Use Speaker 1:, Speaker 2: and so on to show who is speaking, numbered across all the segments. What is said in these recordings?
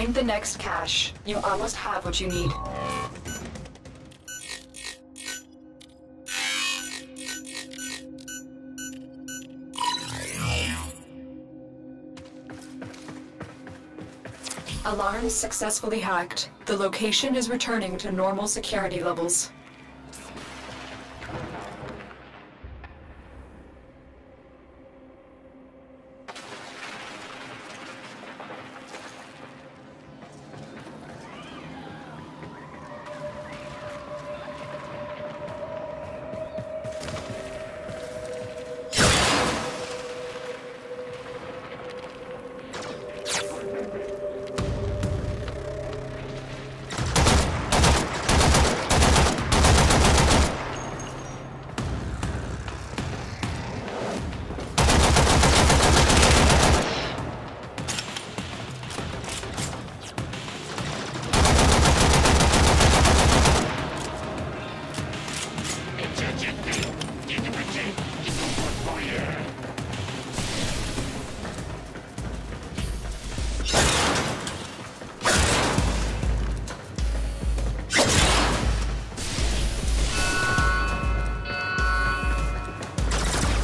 Speaker 1: Find the next cache. You almost have what you need. Alarms successfully hacked. The location is returning to normal security levels.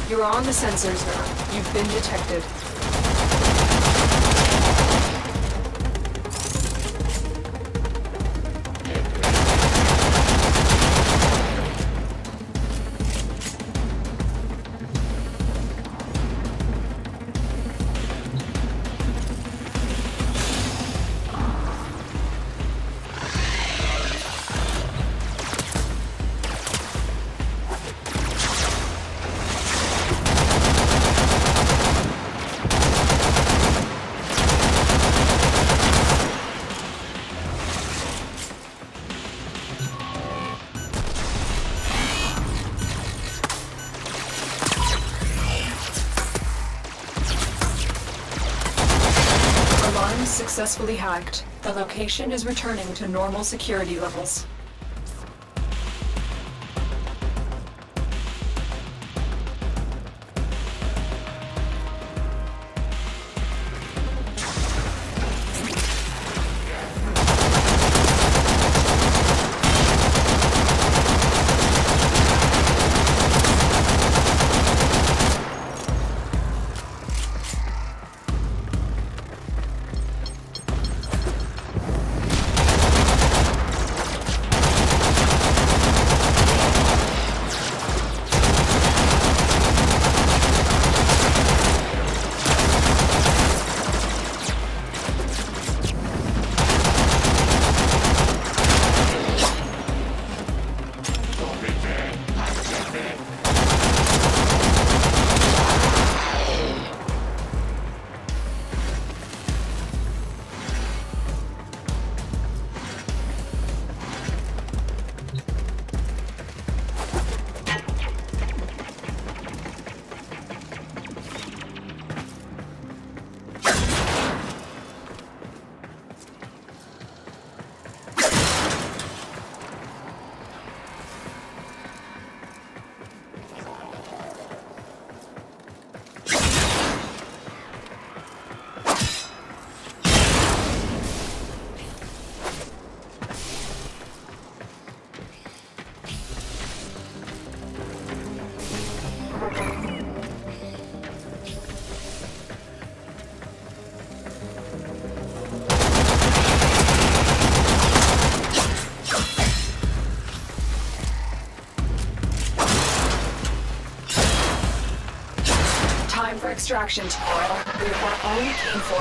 Speaker 1: You're on the sensors now. You've been detected. Successfully hacked. The location is returning to normal security levels. Time for extraction, Toil. We all we came for.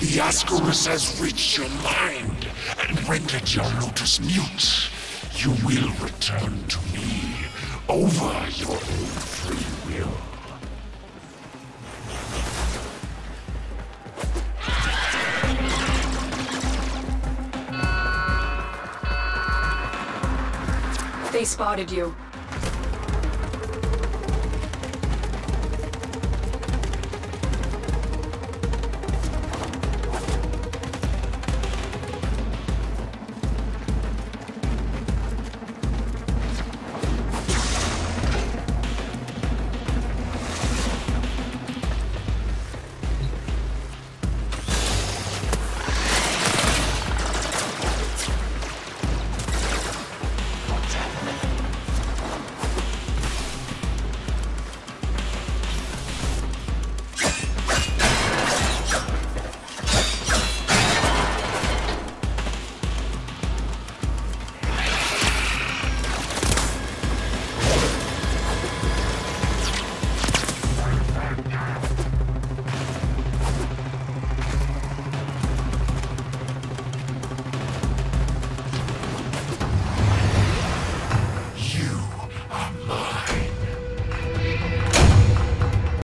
Speaker 2: The Ascaris has reached your mind and rendered your lotus mute. You will return to me over your own free will.
Speaker 1: They spotted you.